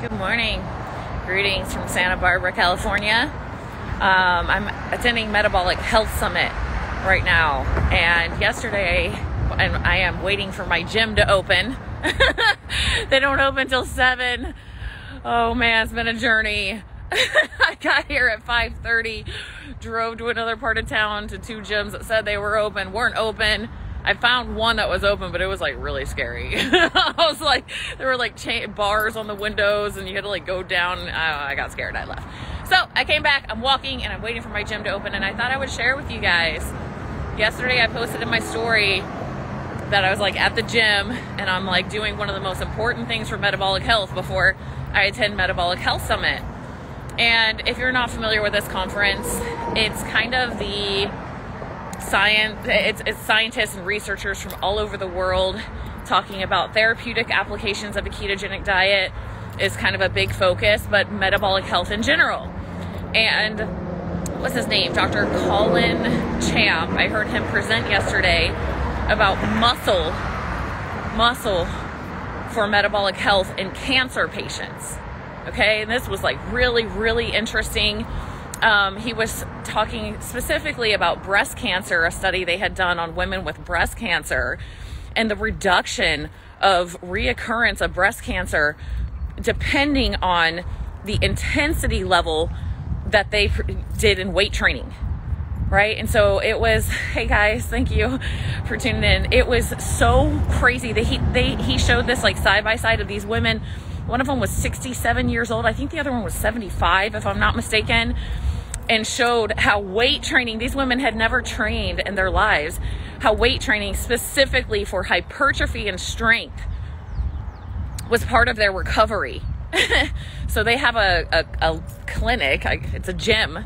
Good morning. Greetings from Santa Barbara, California. Um, I'm attending Metabolic Health Summit right now, and yesterday, and I am waiting for my gym to open. they don't open till seven. Oh man, it's been a journey. I got here at 5:30, drove to another part of town to two gyms that said they were open, weren't open I found one that was open, but it was like really scary. I was like, there were like cha- bars on the windows, and you had to like go down. I, I got scared. I left. So I came back. I'm walking, and I'm waiting for my gym to open. And I thought I would share with you guys. Yesterday, I posted in my story that I was like at the gym, and I'm like doing one of the most important things for metabolic health before I attend Metabolic Health Summit. And if you're not familiar with this conference, it's kind of the science it's, it's scientists and researchers from all over the world talking about therapeutic applications of a ketogenic diet is kind of a big focus but metabolic health in general. And what's his name? Dr Colin Champ. I heard him present yesterday about muscle muscle for metabolic health in cancer patients. Okay and this was like really really interesting um, he was talking specifically about breast cancer, a study they had done on women with breast cancer, and the reduction of reoccurrence of breast cancer depending on the intensity level that they did in weight training. Right. And so it was, hey guys, thank you for tuning in. It was so crazy that he, they, he showed this like side by side of these women. One of them was 67 years old. I think the other one was 75, if I'm not mistaken and showed how weight training, these women had never trained in their lives, how weight training specifically for hypertrophy and strength was part of their recovery. so they have a, a, a clinic, it's a gym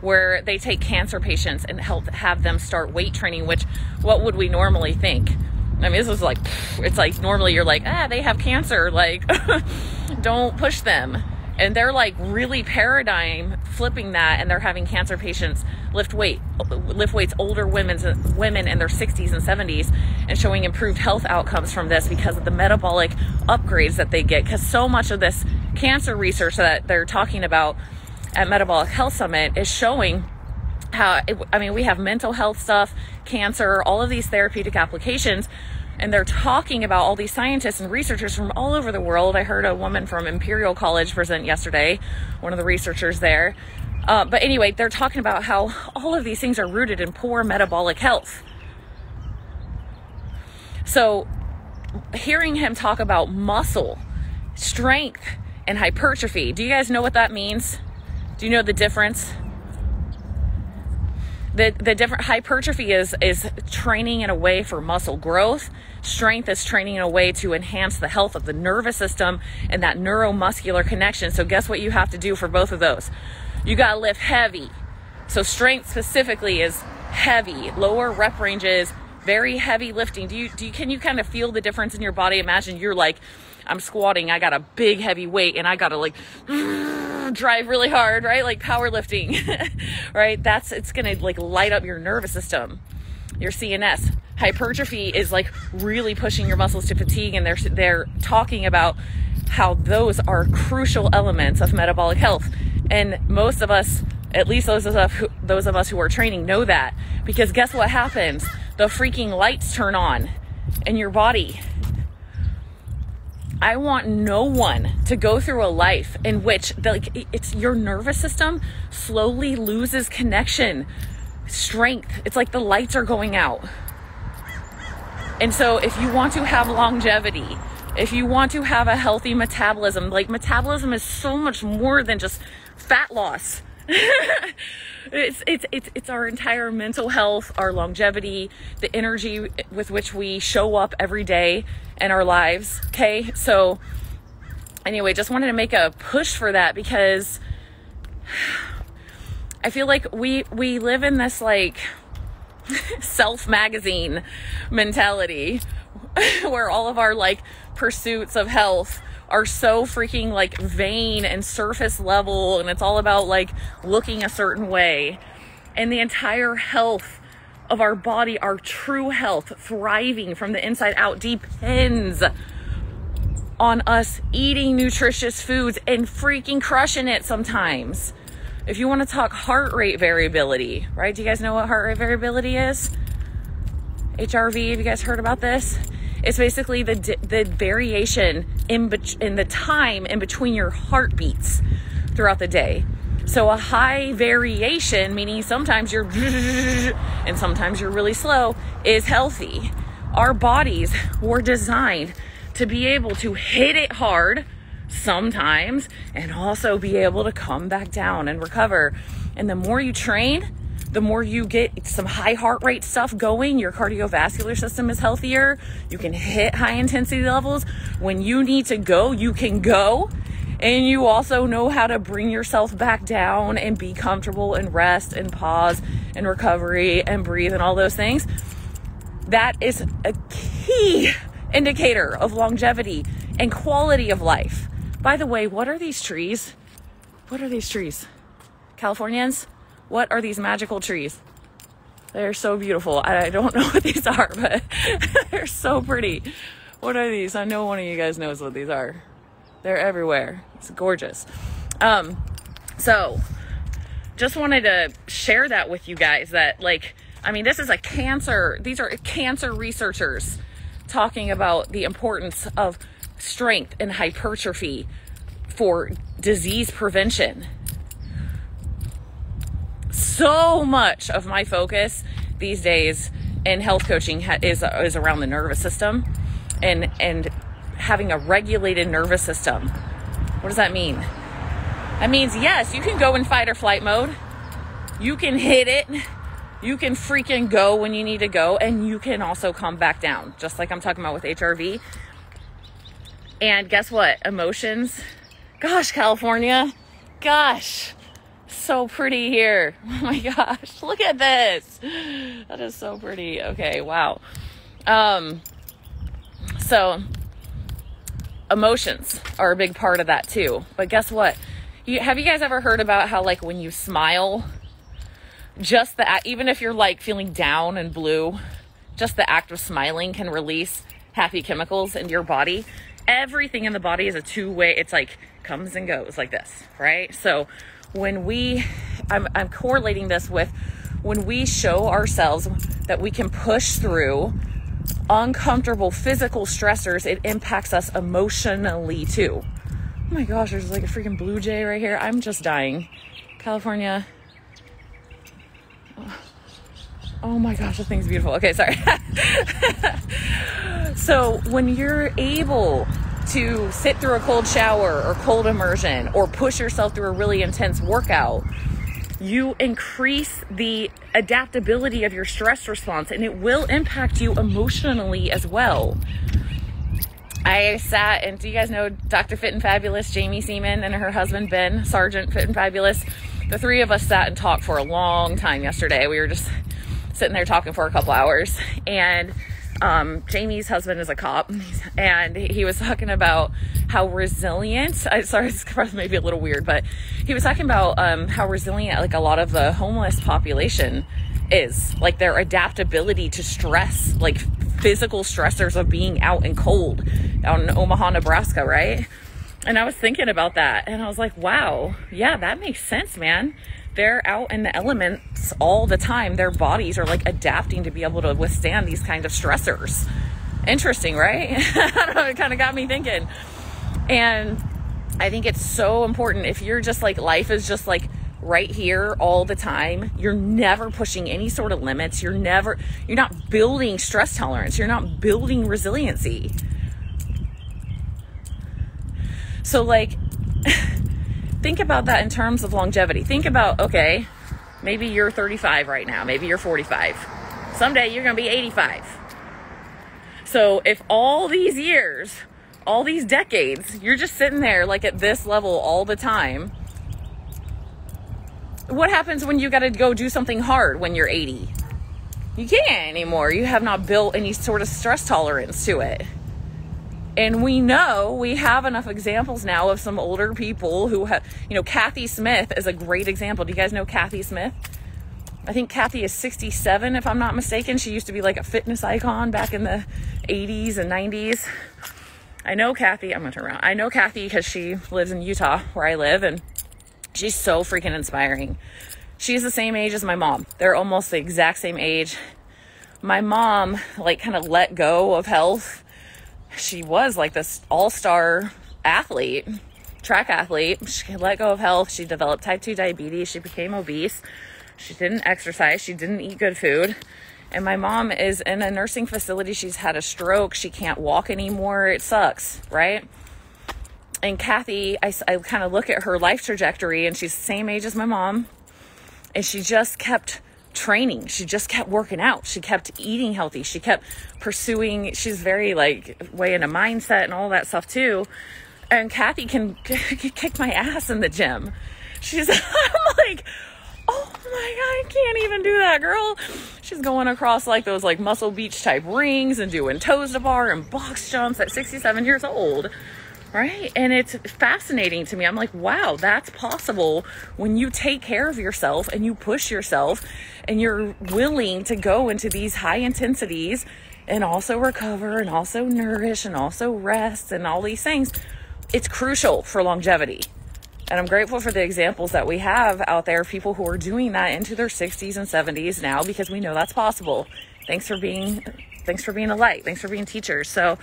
where they take cancer patients and help have them start weight training, which what would we normally think? I mean, this was like, it's like normally you're like, ah, they have cancer, like, don't push them and they're like really paradigm flipping that and they're having cancer patients lift weight lift weights older women's women in their 60s and 70s and showing improved health outcomes from this because of the metabolic upgrades that they get. Because so much of this cancer research that they're talking about at metabolic health summit is showing how i mean we have mental health stuff cancer all of these therapeutic applications and they're talking about all these scientists and researchers from all over the world. I heard a woman from Imperial College present yesterday, one of the researchers there. Uh, but anyway, they're talking about how all of these things are rooted in poor metabolic health. So, hearing him talk about muscle, strength, and hypertrophy, do you guys know what that means? Do you know the difference? The the different hypertrophy is is training in a way for muscle growth. Strength is training in a way to enhance the health of the nervous system and that neuromuscular connection. So guess what you have to do for both of those? You got to lift heavy. So strength specifically is heavy. Lower rep ranges very heavy lifting. Do you do you can you kind of feel the difference in your body? Imagine you're like i'm squatting i got a big heavy weight and i got to like drive really hard, right? Like powerlifting, right? That's it's gonna like light up your nervous system, your CNS. Hypertrophy is like really pushing your muscles to fatigue, and they're they're talking about how those are crucial elements of metabolic health. And most of us, at least those of us who, those of us who are training, know that because guess what happens? The freaking lights turn on in your body I want no one to go through a life in which the, like it's your nervous system slowly loses connection, strength. It's like the lights are going out. And so if you want to have longevity, if you want to have a healthy metabolism, like metabolism is so much more than just fat loss. It's, it's, it's, it's our entire mental health, our longevity, the energy with which we show up every day in our lives. Okay. So, anyway, just wanted to make a push for that because I feel like we, we live in this like self magazine mentality where all of our like pursuits of health are so freaking like vain and surface level and it's all about like looking a certain way. And the entire health of our body, our true health, thriving from the inside out depends on us eating nutritious foods and freaking crushing it sometimes. If you want to talk heart rate variability, right? Do you guys know what heart rate variability is? HRV, have you guys heard about this? It's basically the the variation in in the time in between your heartbeats throughout the day. So a high variation, meaning sometimes you're and sometimes you're really slow, is healthy. Our bodies were designed to be able to hit it hard sometimes and also be able to come back down and recover. And the more you train, the more you get some high heart rate stuff going, your cardiovascular system is healthier. You can hit high intensity levels. When you need to go, you can go. And you also know how to bring yourself back down and be comfortable and rest and pause and recovery and breathe and all those things. That is a key indicator of longevity and quality of life. By the way, what are these trees? What are these trees? Californians? What are these magical trees? They're so beautiful. I don't know what these are, but they're so pretty. What are these? I know one of you guys knows what these are. They're everywhere. It's gorgeous. Um, so just wanted to share that with you guys that like I mean this is a cancer these are cancer researchers talking about the importance of strength and hypertrophy for disease prevention. So much of my focus these days in health coaching is is around the nervous system and and having a regulated nervous system. What does that mean? That means yes, you can go in fight or flight mode. You can hit it you can freaking go when you need to go, and you can also come back down, just like I'm talking about with HRV. And guess what? Emotions. Gosh, California. Gosh, so pretty here. Oh my gosh, look at this. That is so pretty. Okay, wow. Um, so emotions are a big part of that too. But guess what? You, have you guys ever heard about how like when you smile, just the even if you're like feeling down and blue, just the act of smiling can release happy chemicals into your body. Everything in the body is a two way. It's like comes and goes like this, right? So when we, I'm, I'm correlating this with when we show ourselves that we can push through uncomfortable physical stressors, it impacts us emotionally too. Oh my gosh, there's like a freaking blue jay right here. I'm just dying. California, Oh my gosh, the thing's beautiful. Okay, sorry. so, when you're able to sit through a cold shower or cold immersion or push yourself through a really intense workout, you increase the adaptability of your stress response and it will impact you emotionally as well. I sat and do you guys know Dr. Fit and Fabulous, Jamie Seeman, and her husband Ben Sergeant Fit and Fabulous? The three of us sat and talked for a long time yesterday. We were just sitting there talking for a couple hours and um, Jamie's husband is a cop, and he was talking about how resilient. I sorry, this may be a little weird, but he was talking about um, how resilient like a lot of the homeless population is, like their adaptability to stress, like physical stressors of being out and cold, out in Omaha, Nebraska, right? And I was thinking about that, and I was like, wow, yeah, that makes sense, man they're out in the elements all the time. Their bodies are like adapting to be able to withstand these kind of stressors. Interesting, right? I don't know, it kind of got me thinking. And I think it's so important if you're just like life is just like right here all the time. You're never pushing any sort of limits. You're never you're not building stress tolerance. You're not building resiliency. So like think about that in terms of longevity. Think about, okay, maybe you're 35 right now, maybe you're 45. Someday you're going to be 85. So if all these years, all these decades, you're just sitting there like at this level all the time, what happens when you got to go do something hard when you're 80? You can't anymore. You have not built any sort of stress tolerance to it. And we know we have enough examples now of some older people who have, you know, Kathy Smith is a great example. Do you guys know Kathy Smith? I think Kathy is 67, if I'm not mistaken. She used to be like a fitness icon back in the 80s and 90s. I know Kathy, I'm gonna turn around. I know Kathy because she lives in Utah where I live and she's so freaking inspiring. She's the same age as my mom. They're almost the exact same age. My mom, like, kind of let go of health. She was like this all star athlete, track athlete. She let go of health. She developed type 2 diabetes. She became obese. She didn't exercise. She didn't eat good food. And my mom is in a nursing facility. She's had a stroke. She can't walk anymore. It sucks, right? And Kathy, I, I kind of look at her life trajectory, and she's the same age as my mom. And she just kept training. She just kept working out. She kept eating healthy. She kept pursuing, she's very like way into mindset and all that stuff too. And Kathy can kick my ass in the gym. She's, I'm like, oh my god, I can't even do that, girl. She's going across like those like Muscle Beach type rings and doing toes to bar and box jumps at 67 years old. Right? And it's fascinating to me. I'm like, wow, that's possible when you take care of yourself and you push yourself and you're willing to go into these high intensities and also recover and also nourish and also rest and all these things. It's crucial for longevity. And I'm grateful for the examples that we have out there people who are doing that into their 60s and 70s now because we know that's possible. Thanks for being thanks for being a light. Thanks for being teachers. So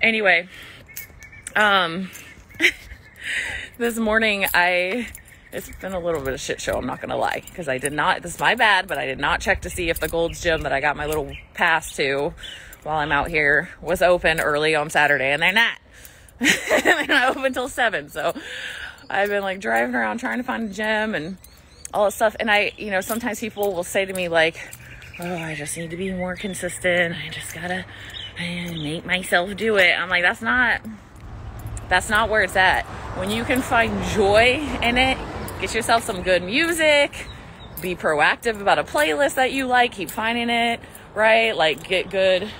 anyway, um this morning I it's been a little bit of shit show, I'm not gonna lie. Because I did not this is my bad, but I did not check to see if the Gold's Gym that I got my little pass to while I'm out here was open early on Saturday and they're not. they're not open until seven. So I've been like driving around trying to find a gym and all this stuff. And I, you know, sometimes people will say to me like, "Oh, I just need to be more consistent. I just gotta make myself do it." I'm like, that's not, that's not where it's at. When you can find joy in it, get yourself some good music. Be proactive about a playlist that you like. Keep finding it, right? Like get good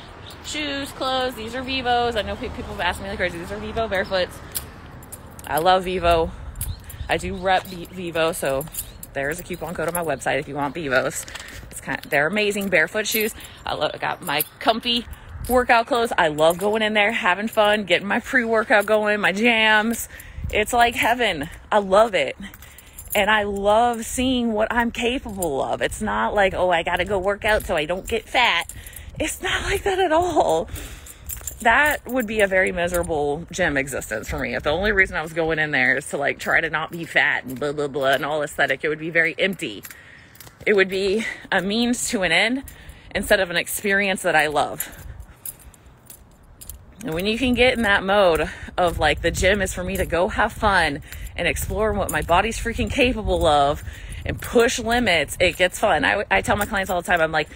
shoes, clothes. These are Vivos. I know people have asked me like crazy. These are Vivo barefoots. I love Vivo. I do rep Vivo, so there's a coupon code on my website if you want Vivos. It's kind of, they're amazing barefoot shoes. I love, I got my comfy workout clothes. I love going in there, having fun, getting my pre-workout going, my jams. It's like heaven. I love it. And I love seeing what I'm capable of. It's not like, oh, I got to go work out so I don't get fat. It's not like that at all that would be a very miserable gym existence for me. If the only reason I was going in there is to like try to not be fat and blah blah blah and all aesthetic, it would be very empty. It would be a means to an end instead of an experience that I love. And when you can get in that mode of like the gym is for me to go have fun and explore what my body's freaking capable of and push limits, it gets fun. I, I tell my clients all the time, I'm like,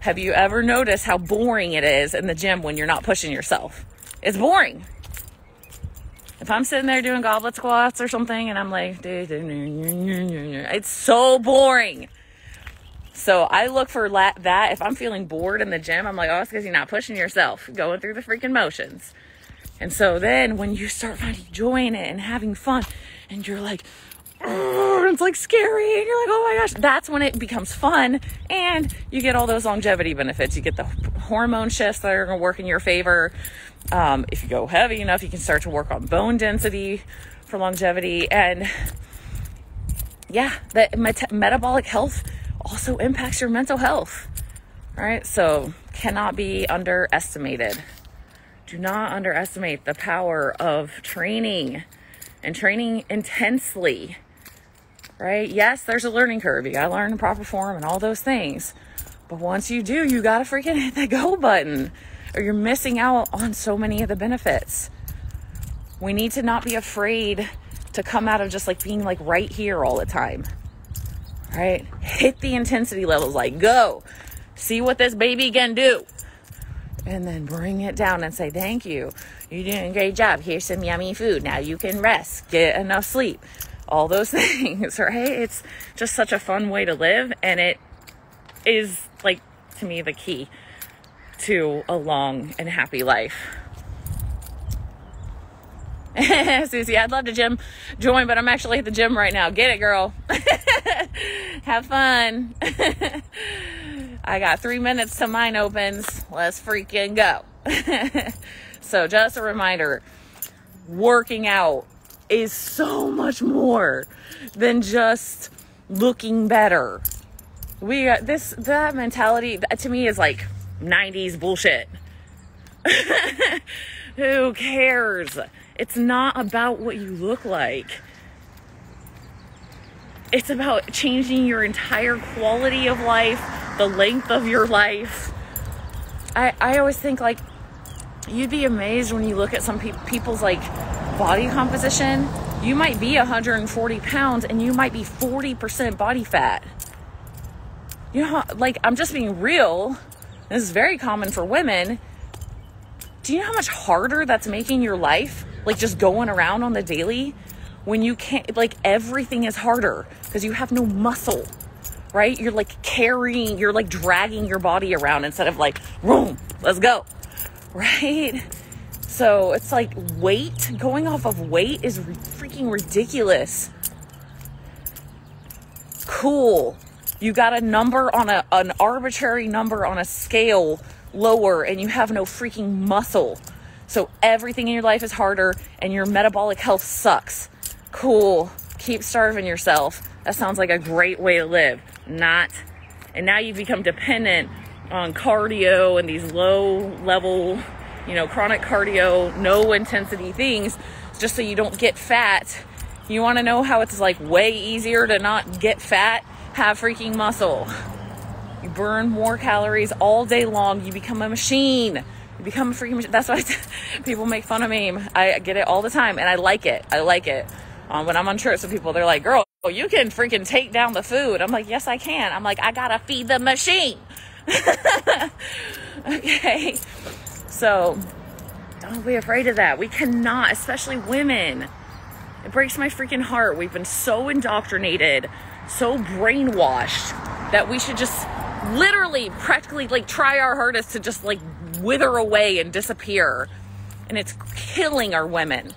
have you ever noticed how boring it is in the gym when you're not pushing yourself? It's boring. If I'm sitting there doing goblet squats or something and I'm like, it's so boring. So I look for that. If I'm feeling bored in the gym, I'm like, oh, it's because you're not pushing yourself, going through the freaking motions. And so then when you start finding joy in it and having fun, and you're like, it's like scary and you're like oh my gosh that's when it becomes fun and you get all those longevity benefits you get the hormone shifts that are going to work in your favor um, if you go heavy enough you can start to work on bone density for longevity and yeah the met- metabolic health also impacts your mental health right so cannot be underestimated do not underestimate the power of training and training intensely right? Yes, there's a learning curve. You got to learn the proper form and all those things. But once you do, you got to freaking hit the go button or you're missing out on so many of the benefits. We need to not be afraid to come out of just like being like right here all the time. Right? Hit the intensity levels like go. See what this baby can do. And then bring it down and say, Thank you. You're doing a great job. Here's some yummy food. Now you can rest, get enough sleep all those things, right? It's just such a fun way to live. And it is, like, to me, the key to a long and happy life. Susie, I'd love to gym join, but I'm actually at the gym right now. Get it, girl. Have fun. I got three minutes to mine opens. Let's freaking go. So, just a reminder working out is so much more than just looking better. We got this, that mentality that to me is like 90s bullshit. Who cares? It's not about what you look like. It's about changing your entire quality of life, the length of your life. I, I always think like you'd be amazed when you look at some pe- people's like body composition. You might be 140 pounds and you might be 40% body fat. You know, how, like I'm just being real. This is very common for women. Do you know how much harder that's making your life? Like just going around on the daily when you can't, like everything is harder because you have no muscle, right? You're like carrying, you're like dragging your body around instead of like, boom, let's go, right? So it's like weight, going off of weight is freaking ridiculous. Cool. You got a number on a, an arbitrary number on a scale lower and you have no freaking muscle. So everything in your life is harder and your metabolic health sucks. Cool. Keep starving yourself. That sounds like a great way to live. Not. And now you've become dependent on cardio and these low level, you know, chronic cardio, no intensity things just so you don't get fat. You want to know how it's like way easier to not get fat? Have freaking muscle. You burn more calories all day long. You become a machine. You become a freaking machine. That's why people make fun of me. I get it all the time and I like it. I like it. Um, when I'm on trips with people, they're like, girl, you can freaking take down the food. I'm like, yes, I can. I'm like, I gotta feed the machine. okay. So don't be afraid of that. We cannot, especially women. It breaks my freaking heart. We've been so indoctrinated, so brainwashed that we should just literally practically like try our hardest to just like wither away and disappear. And it's killing our women.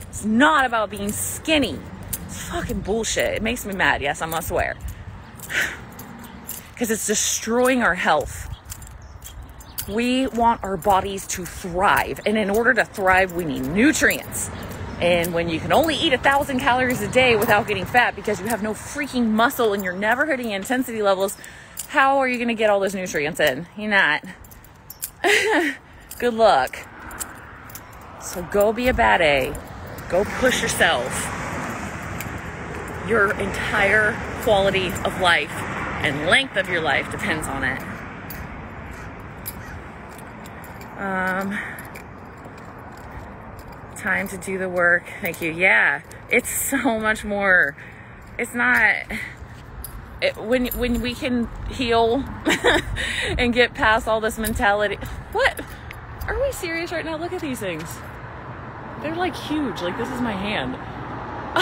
It's not about being skinny. It's fucking bullshit. It makes me mad. Yes, I must swear. Because it's destroying our health. We want our bodies to thrive. And in order to thrive, we need nutrients. And when you can only eat a thousand calories a day without getting fat because you have no freaking muscle and you're never hitting intensity levels, how are you going to get all those nutrients in? You're not. Good luck. So go be a bad A. Go push yourself. Your entire quality of life and length of your life depends on it. Um, time to do the work. Thank you. Yeah, it's so much more. It's not. It, when when we can heal and get past all this mentality. What? Are we serious right now? Look at these things. They're like huge. Like this is my hand.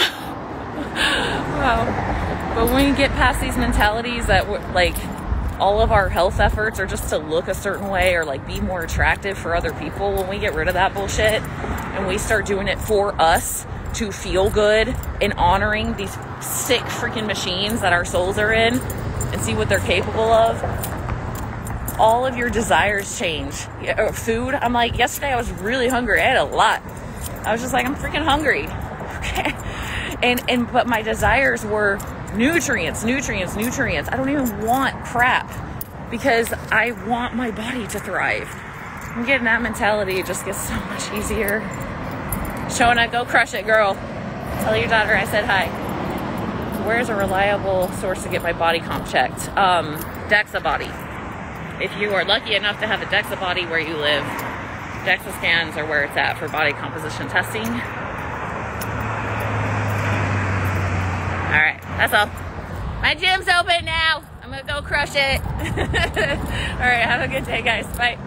wow. But when we get past these mentalities that like all of our health efforts are just to look a certain way or like be more attractive for other people, when we get rid of that bullshit and we start doing it for us to feel good in honoring these sick freaking machines that our souls are in and see what they're capable of, all of your desires change. Uh, food, I'm like, yesterday I was really hungry. I had a lot. I was just like, I'm freaking hungry. Okay. And, and, but my desires were nutrients, nutrients, nutrients. I don't even want crap because I want my body to thrive. I'm getting that mentality, it just gets so much easier. Shona, go crush it, girl. Tell your daughter I said hi. Where's a reliable source to get my body comp checked? Um, DEXA body. If you are lucky enough to have a DEXA body where you live, DEXA scans are where it's at for body composition testing. All right, that's all. My gym's open now. I'm gonna go crush it. all right, have a good day, guys. Bye.